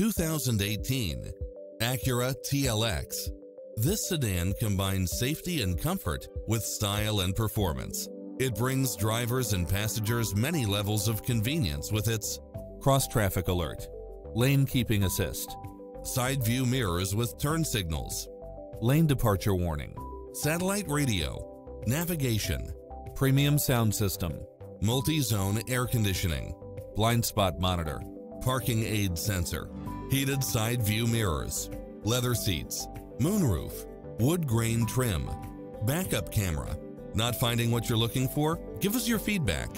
2018 Acura TLX. This sedan combines safety and comfort with style and performance. It brings drivers and passengers many levels of convenience with its cross-traffic alert, lane keeping assist, side view mirrors with turn signals, lane departure warning, satellite radio, navigation, premium sound system, multi-zone air conditioning, blind spot monitor, parking aid sensor, heated side view mirrors, leather seats, moonroof, wood grain trim, backup camera. Not finding what you're looking for? Give us your feedback